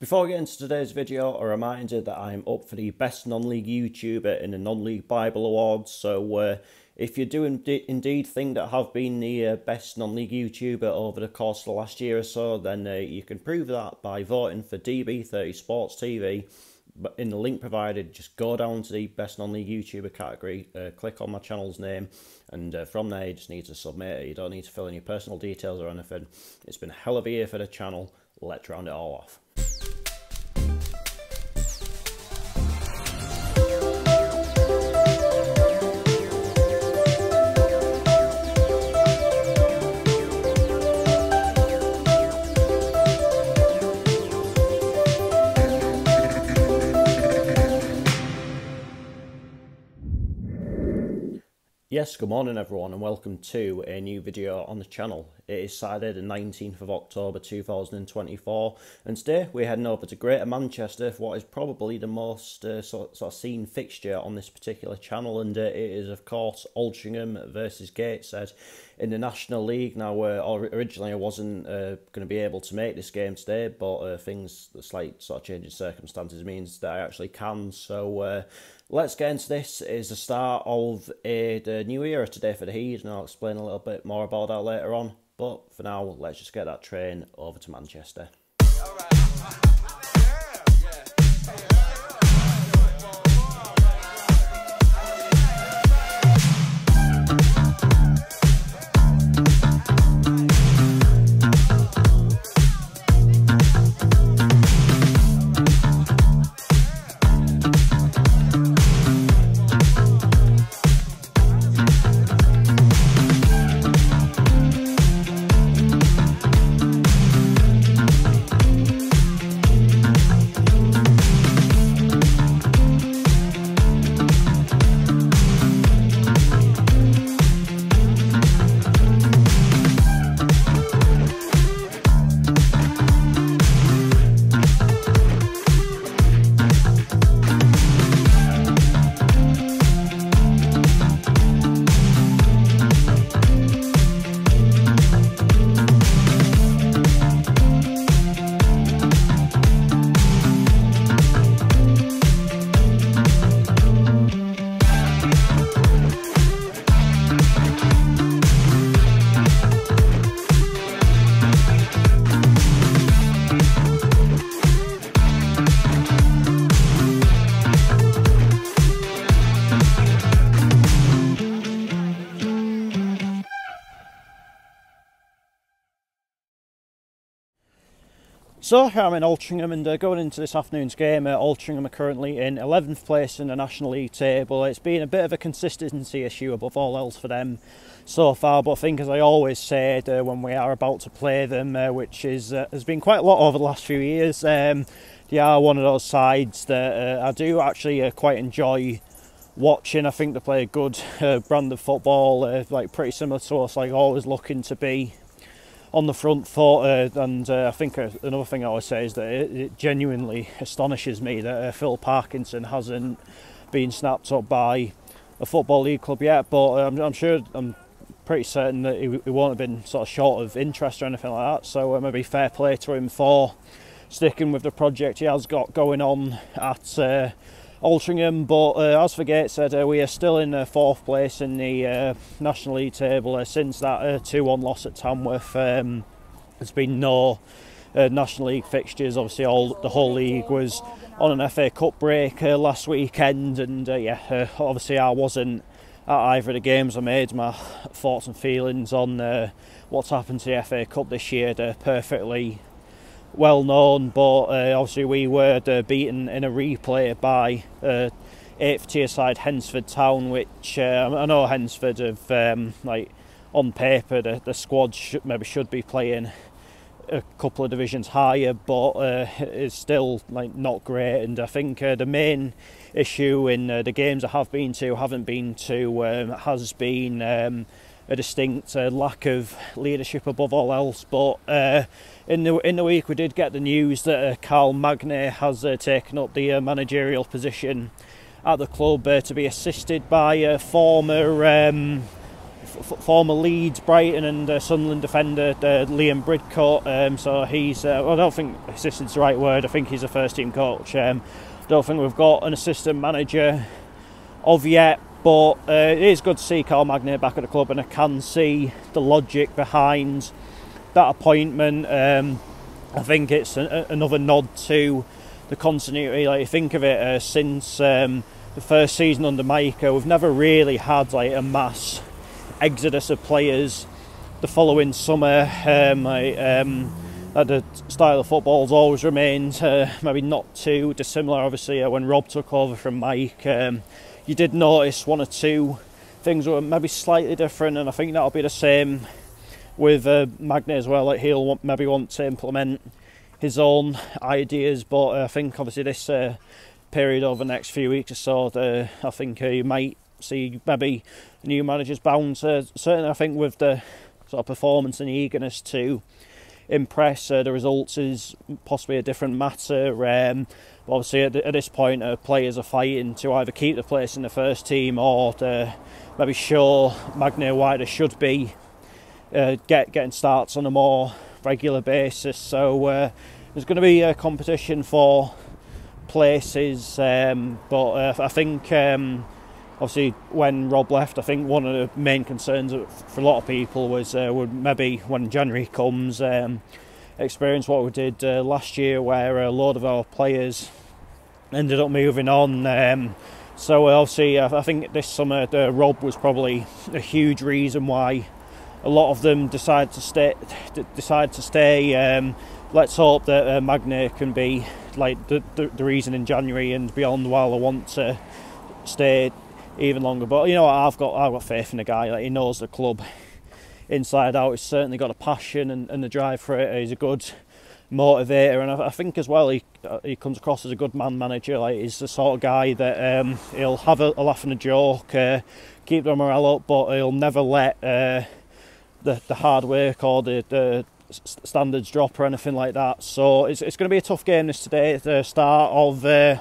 Before we get into today's video, a reminder that I'm up for the Best Non-League YouTuber in the Non-League Bible Awards. So uh, if you do indeed think that I have been the uh, best non-league YouTuber over the course of the last year or so, then uh, you can prove that by voting for DB30 Sports TV. But in the link provided, just go down to the best non-league YouTuber category, uh, click on my channel's name, and uh, from there you just need to submit it. You don't need to fill in your personal details or anything. It's been a hell of a year for the channel. Let's round it all off. Yes, good morning everyone and welcome to a new video on the channel. It is Saturday the 19th of October 2024 and today we're heading over to Greater Manchester for what is probably the most uh, sort, sort, of seen fixture on this particular channel and uh, it is of course Altrincham versus Gateshead in the National League. Now uh, originally I wasn't uh, going to be able to make this game today but uh, things, the slight sort of change in circumstances means that I actually can so uh, Let's get into this. It is the start of a the new era today for the Heat, and I'll explain a little bit more about that later on. But for now, let's just get that train over to Manchester. So I'm in Altrincham and uh, going into this afternoon's game, uh, Altrincham are currently in 11th place in the National League table. It's been a bit of a consistency issue above all else for them so far, but I think as I always said uh, when we are about to play them, uh, which is uh, has been quite a lot over the last few years, um, they are one of those sides that uh, I do actually quite enjoy watching. I think they play a good brand of football, like pretty similar to us, like always looking to be on the front foot. Uh, and uh, I think uh, another thing I always say is that it, it genuinely astonishes me that uh, Phil Parkinson hasn't been snapped up by a football league club yet. But uh, I'm, I'm, sure I'm pretty certain that he, he, won't have been sort of short of interest or anything like that. So uh, maybe fair play to him for sticking with the project he has got going on at Altrincham. But uh, as for Gateshead, uh, we are still in uh, fourth place in the uh, National League table uh, since that 2 1 loss at Tamworth. Um, there's been no uh, National League fixtures. Obviously, all the whole league was on an FA Cup break last weekend, and yeah, obviously, I wasn't at either of the games. I made my thoughts and feelings on what's happened to the FA Cup this year. Perfectly well known, but uh, obviously we were uh, beaten in a replay by uh, eighth tier side Hensford Town, which uh, I know Hensford have um, like on paper the, the squad should, maybe should be playing a couple of divisions higher, but uh, it's still like not great. And I think uh, the main issue in uh, the games I have been to, haven't been to, um, has been. Um, a distinct uh, lack of leadership above all else. But uh, in the in the week, we did get the news that uh, Carl Magnay has uh, taken up the uh, managerial position at the club to be assisted by a former. Um, former Leeds, Brighton, and Sunderland defender Liam Bridcut. Um, so he's, well, I don't think assistant's the right word. I think he's a first team coach. Um, I don't think we've got an assistant manager of yet, but uh, it is good to see Carl Magnay back at the club, and I can see the logic behind that appointment. Um, I think it's a, another nod to the continuity. Like, think of it uh, since um, the first season under Micah, we've never really had like a mass exodus of players. The following summer, um, um, the style of football has always remained uh, maybe not too dissimilar. Obviously, uh, when Rob took over from Mike, um, you did notice one or two things were maybe slightly different, and I think that'll be the same with uh, Magnay as well. Like he'll want, maybe want to implement his own ideas, but I think obviously this uh, period over the next few weeks or so, the, I think uh, you might see maybe new managers bounce. Uh, certainly, I think with the sort of performance and eagerness to impress, uh, the results is possibly a different matter. Um, obviously, at, at, this point, uh, players are fighting to either keep the place in the first team or to maybe show Magnay why they should be uh, get getting starts on a more regular basis. So uh, there's going to be a competition for places, um, but uh, I think um, obviously when Rob left, I think one of the main concerns for a lot of people was uh, would maybe when January comes. Um, experience what we did uh, last year, where a lot of our players ended up moving on. Um, so obviously, I think this summer uh, Rob was probably a huge reason why a lot of them decide to stay. Decide to stay. Um, let's hope that uh, Magnay can be like the, the, the reason in January and beyond. While I want to stay even longer, but you know I've got I've got faith in the guy. Like he knows the club inside out. He's certainly got a passion and, and the drive for it. He's a good motivator, and I, I think as well he uh, he comes across as a good man manager. Like he's the sort of guy that um, he'll have a, a, laugh and a joke, uh, keep the morale up, but he'll never let uh, the the hard work or the, the standards drop or anything like that. So it's, it's going to be a tough game this today. The start of uh,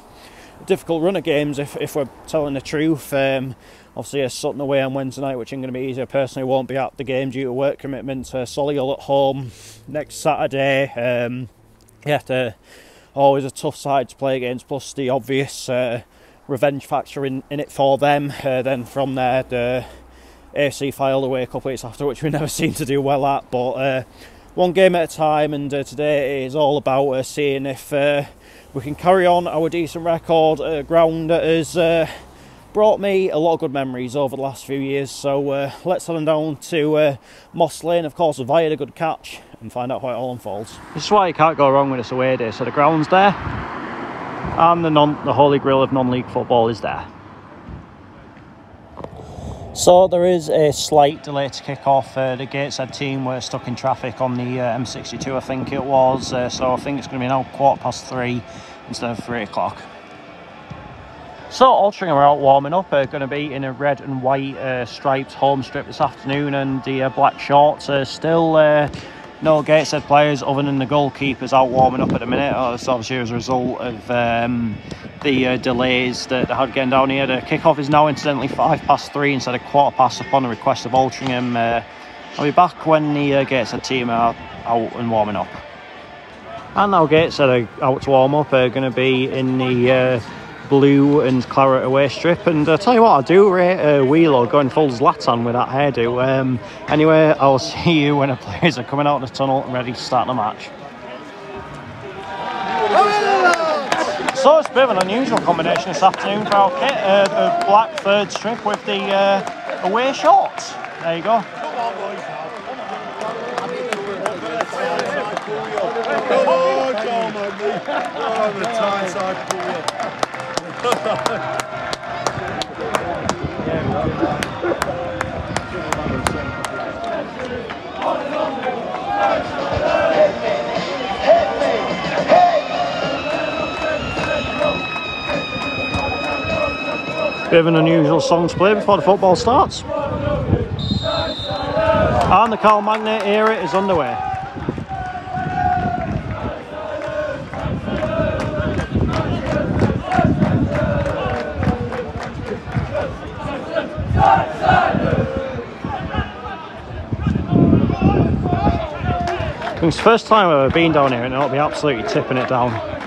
difficult run of games, if, if we're telling the truth. Um, obviously, a Sutton away on Wednesday night, which ain't going to be easy. I personally won't be at the game due to work commitments. Uh, Solihull at home next Saturday. Um, yeah, the, always a tough side to play against. Plus the obvious uh, revenge factor in, in it for them. Uh, then from there, the AFC Fylde away a couple of weeks after, which we never seem to do well at. But uh, one game at a time, and uh, today is all about uh, seeing if we can carry on our decent record ground that uh, brought me a lot of good memories over the last few years. So uh, let's head on down to uh, Moss Lane, of course, via a good catch, and find out how it all unfolds. This is why you can't go wrong with this away day. So the ground's there, and the non the holy grail of non-league football is there. So there is a slight delay to kick off. Uh, the Gateshead team were stuck in traffic on the uh, M62, I think it was. Uh, so I think it's going to be now quarter past three instead of three o'clock. So Altrincham are out warming up. Uh, going to be in a red and white uh, striped home strip this afternoon, and the uh, black shorts are still no Gateshead players other than the goalkeepers out warming up at the minute. Oh, it's obviously as a result of um, the uh, delays that they had getting down here. The kickoff is now incidentally five past three instead of quarter past upon the request of Altrincham. Uh, I'll be back when the uh, Gateshead team are out and warming up. And now Gateshead are out to warm up. Are going to be in the uh, blue and claret away strip. And uh, tell you what, I do rate uh, Wheeler going full Zlatan with that hairdo. Um, anyway, I'll see you when the players are coming out of the tunnel and ready to start the match. So it's a bit of an unusual combination this afternoon for our kit. Uh, the black third strip with the uh, away shorts. There you go. Oh, John, oh, the tight side Bit of an unusual song to play before the football starts. And the Carl Magnay era is underway. It's the first time I've ever been down here and I'll be absolutely tipping it down.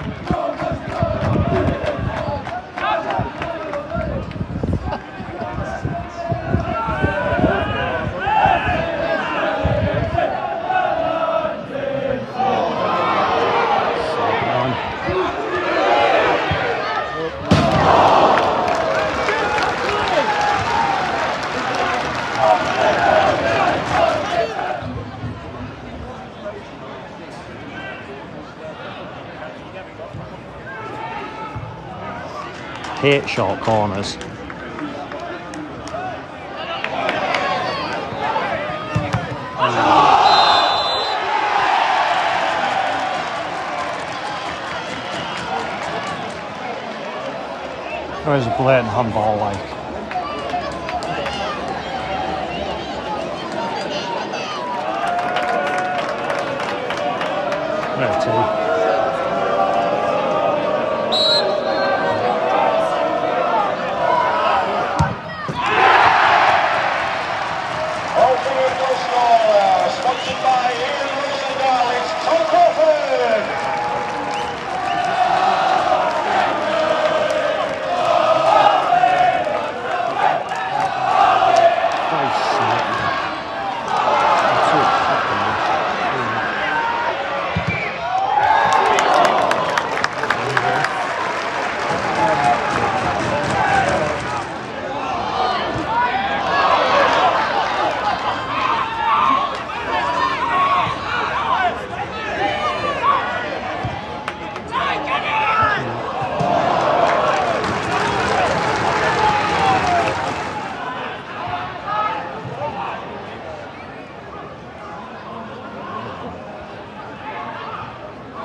Hate short corners. There's a blatant handball like. There,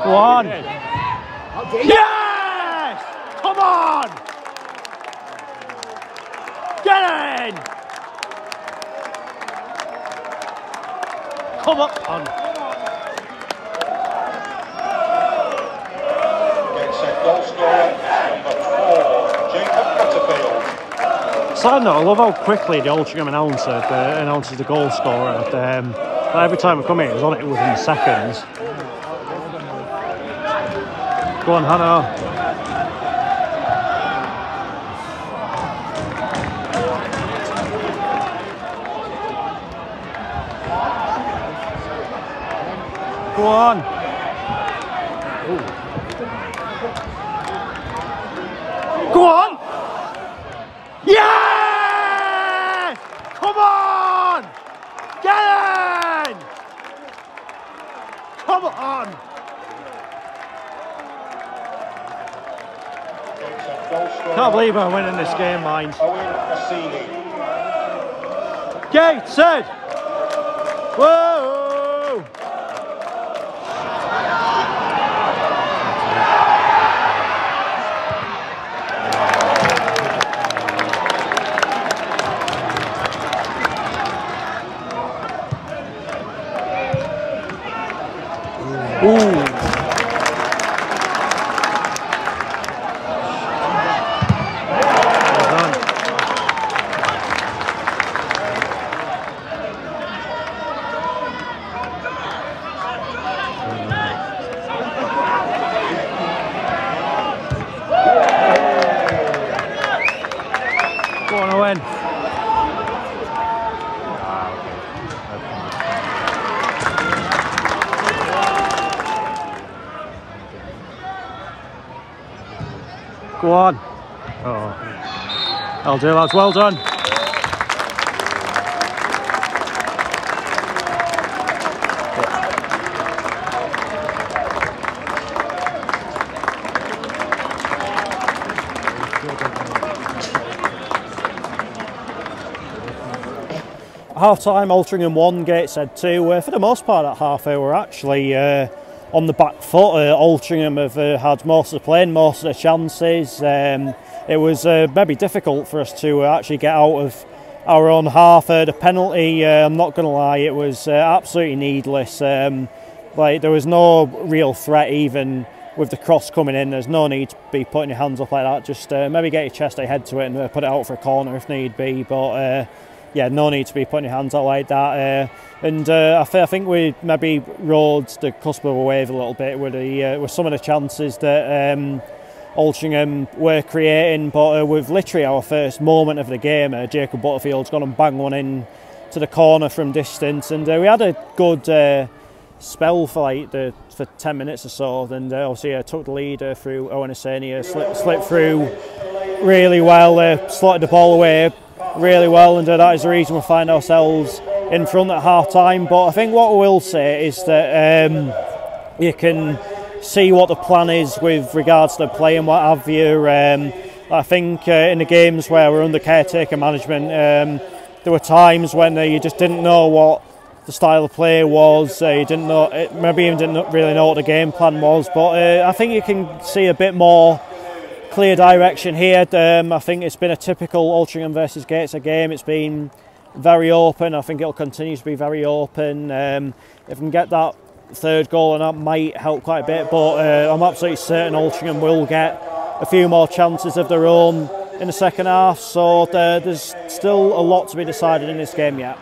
One. Yes! Come on! Get in! Come on. Get set goal scorer, number four, Jacob Butterfield. Side note, I love how quickly the Altrincham announcer uh, announces the goal scorer. Um, every time I come here, it's on it within seconds. Go on, Hannah. Go on. Ooh. Go on. Yes! Come on! Get in! Come on! Can't believe I'm winning this game, mind. Gateshead. Whoa! Go on. Oh. I'll do, lads. Well done. half time, Altrincham 1, Gateshead 2. Uh, for the most part, at half hour, actually uh, on the back foot. Uh, Altrincham have uh, had most of the play, most of the chances. Um, it was uh, maybe difficult for us to actually get out of our own half. Uh, the penalty, uh, I'm not going to lie, it was uh, absolutely needless. Um, like there was no real threat even with the cross coming in. There's no need to be putting your hands up like that. Just maybe get your chest, head to it, and put it out for a corner if need be. But yeah, no need to be putting your hands out like that. Uh, and uh, I, th- I, think we maybe rode the cusp of a wave a little bit with, the, uh, with some of the chances that um, Altrincham were creating. But uh, with literally our first moment of the game, uh, Jacob Butterfield's gone and banged one in to the corner from distance, and uh, we had a good uh, spell for like the for 10 minutes or so. And obviously, I took the lead through Owen Oseni, slipped, slipped through really well, slotted the ball away really well, and that is the reason we find ourselves in front at half time. But I think what we will say is that um, you can see what the plan is with regards to the play and what have you. Um, I think uh, in the games where we're under caretaker management, um, there were times when uh, you just didn't know what the style of play was. Uh, you didn't know, maybe even didn't really know what the game plan was. But uh, I think you can see a bit more clear direction here. Um, I think it's been a typical Altrincham versus Gateshead game. It's been very open. I think it'll continue to be very open. Um, if we can get that third goal, and that might help quite a bit. But uh, I'm absolutely certain Altrincham will get a few more chances of their own in the second half. So uh, there's still a lot to be decided in this game yet.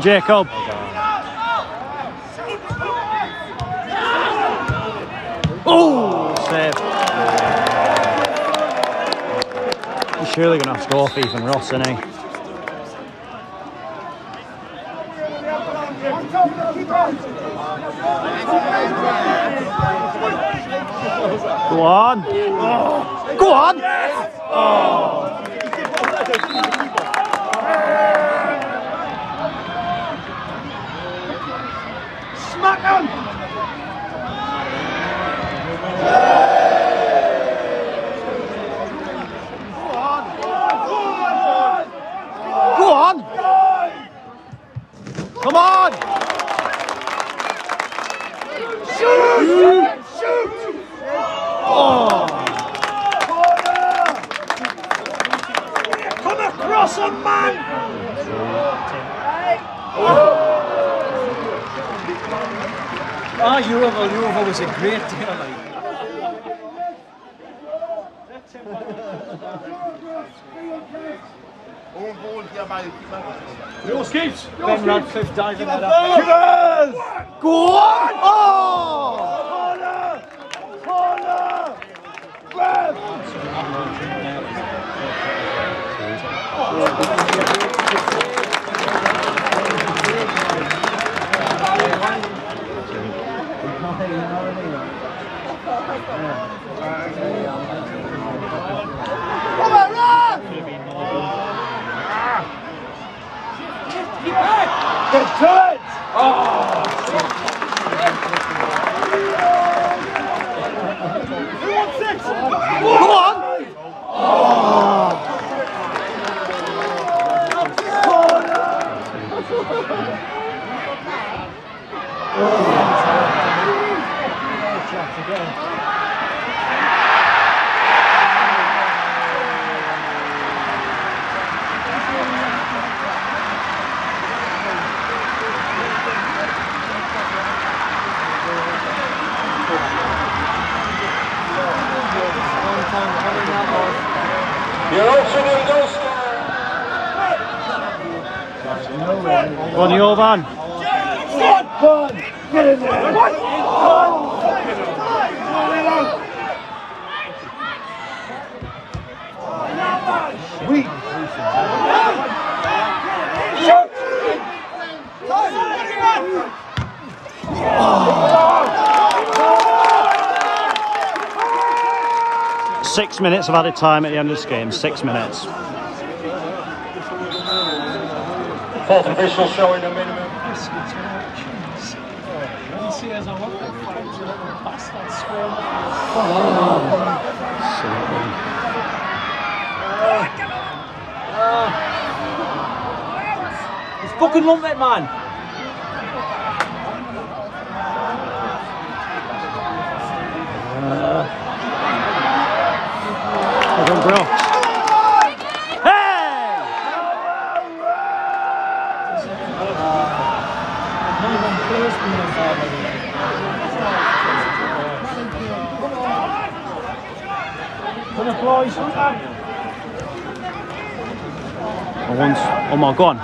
Jacob. Oh, surely going to go off Ethan Ross, isn't he? Go on. Oh. Go on. Oh. Smackdown! Go on! Come on! Shoot! Shoot! Oh! Come across a man! Ah, Yeovil, Yeovil was a great deal. Like. Yours keeps. Ben Radcliffe diving it up. Givers! Go on! Oh! Corner! Corner! Grab! Come on, run! Get to it! Who wants six? Come on! You're also going to go Go on, your van. One! Get in there! One! Sweet! Shoot! Six minutes of added time at the end of this game. Six minutes. Fourth official showing a minimum. see as I work at five, you little bastard square. It's fucking lump it, man. Well done, bro. Hey! None of them players being involved with it. Come on, boys. Oh, once. Oh my, go on.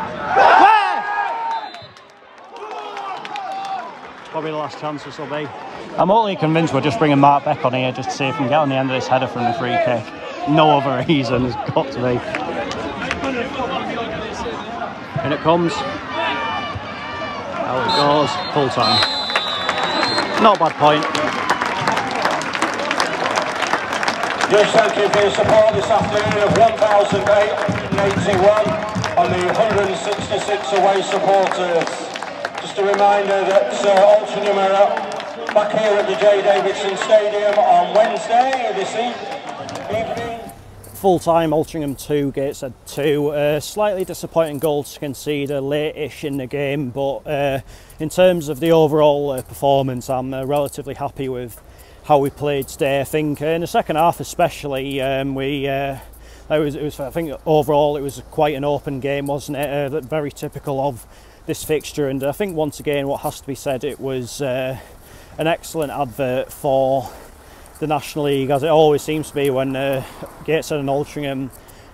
Probably the last chance this will be. I'm utterly convinced we're just bringing Mark Beck on here just to see if we can get on the end of this header from the free kick. No other reason, it's got to be. And it comes. Goes, full time. Not a bad point. Just thank you for your support this afternoon of 1,881 on the 166 away supporters. Just a reminder that uh, Altrincham are back here at the J Davidson Stadium on Wednesday this evening. Full time, Altrincham 2, Gateshead 2. Uh, slightly disappointing goal to concede late-ish in the game, but uh, in terms of the overall uh, performance, I'm uh, relatively happy with how we played today. I think uh, in the second half, especially, um, we. Uh, it was, it was, I think overall it was quite an open game, wasn't it? Uh, very typical of this fixture, and I think once again, what has to be said, it was uh, an excellent advert for the National League, as it always seems to be when uh, Gateshead and Altrincham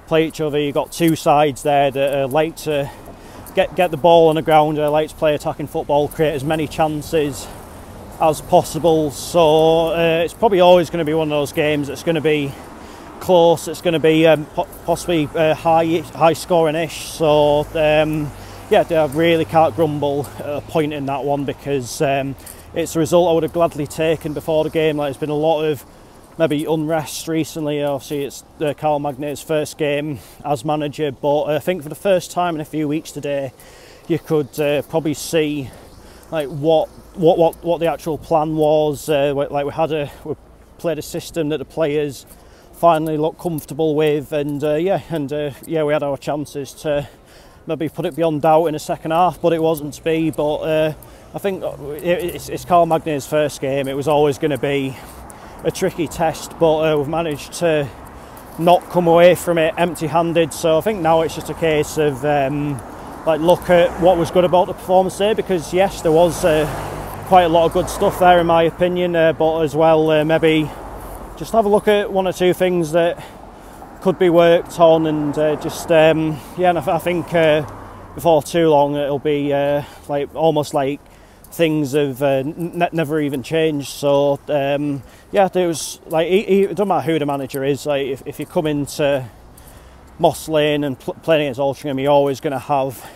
play each other. You've got two sides there that uh, like to get get the ball on the ground, they like to play attacking football, create as many chances as possible. So uh, it's probably always going to be one of those games that's going to be close. It's going to be um, po- possibly uh, high high scoring ish. So um, yeah, I really can't grumble a point in that one because um, it's a result I would have gladly taken before the game. Like there's been a lot of maybe unrest recently. Obviously, it's uh, Carl Magnay's first game as manager, but I think for the first time in a few weeks today, you could uh, probably see like what what what what the actual plan was. Uh, like we had a we played a system that the players finally looked comfortable with, and uh, yeah, and uh, yeah, we had our chances to maybe put it beyond doubt in the second half, but it wasn't to be. But uh, I think it's, it's Carl Magnay's first game. It was always going to be a tricky test, but uh, we've managed to not come away from it empty-handed. So I think now it's just a case of um, like look at what was good about the performance there, because yes, there was uh, quite a lot of good stuff there in my opinion, uh, but as well uh, maybe just have a look at one or two things that could be worked on, and uh, just um, yeah, and I, I think uh, before too long it'll be uh, like almost like things have uh, never even changed. So um, yeah, there was like he, he, it doesn't matter who the manager is. Like if, if you come into Moss Lane and pl- playing against Altrincham, you're always going to have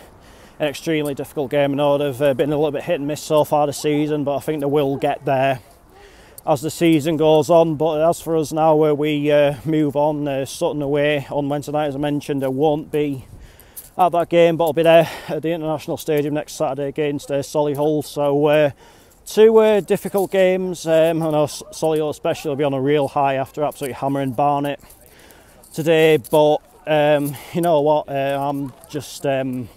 an extremely difficult game. I know they've uh, been a little bit hit and miss so far this season, but I think they will get there as the season goes on. But as for us now, where we uh, move on, uh, Sutton away on Wednesday night, as I mentioned, I won't be at that game, but I'll be there at the International Stadium next Saturday against uh, Solihull. So uh, two uh, difficult games. Um, I know Solihull especially will be on a real high after absolutely hammering Barnet today. But um, you know what? Uh, I'm just um,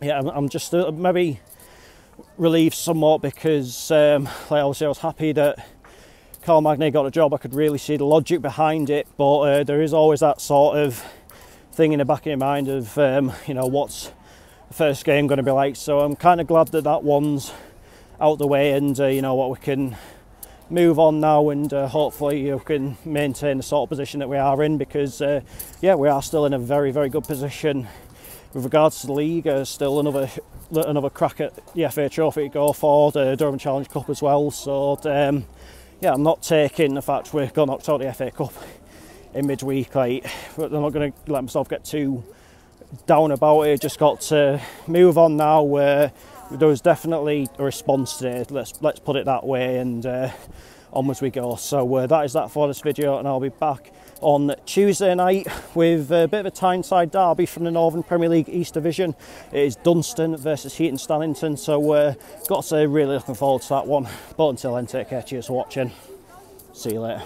yeah, I'm, I'm just uh, maybe relieved somewhat because um, like obviously I was happy that Carl Magnay got a job. I could really see the logic behind it, but uh, there is always that sort of thing in the back of your mind of um, you know what's the first game going to be like. So I'm kind of glad that that one's out the way, and uh, you know what we can move on now, and uh, hopefully you can maintain the sort of position that we are in because uh, yeah, we are still in a very very good position with regards to the league. Uh, still another another crack at the FA Trophy to go for the Durham Challenge Cup as well. So um, yeah, I'm not taking the fact we're going out the FA Cup in midweek. Like, but I'm not going to let myself get too down about it. Just got to move on now. Where there was definitely a response today. Let's let's put it that way, and uh, onwards we go. So uh, that is that for this video, and I'll be back on Tuesday night with a bit of a Tyneside derby from the Northern Premier League East Division. It is Dunston versus Heaton Stannington, so uh, got to say really looking forward to that one. But until then, take care, cheers for watching. See you later.